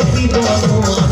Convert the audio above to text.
Everyone back.